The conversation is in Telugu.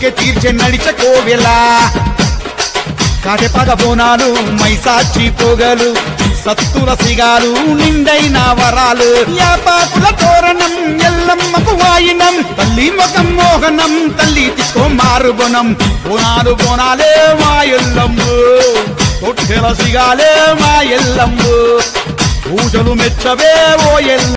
కోరిక తీర్చే నడిచ కోవెలా. కాటెపగ బోనాలు మైసాచి పొగలు సత్తుల సిగాలు నిండైన వరాలు. యాపాకుల తోరణం ఎల్లమ్మకు వాయినం తల్లి ముఖం మోహనం తల్లి తీసుకో మారుబొనం. బోనాలు బోనాలే మా ఎల్లమ్ము తొట్టెల సిగాలే మా ఎల్లమ్ము. పూజలు మెచ్చవే ఓ ఎల్ల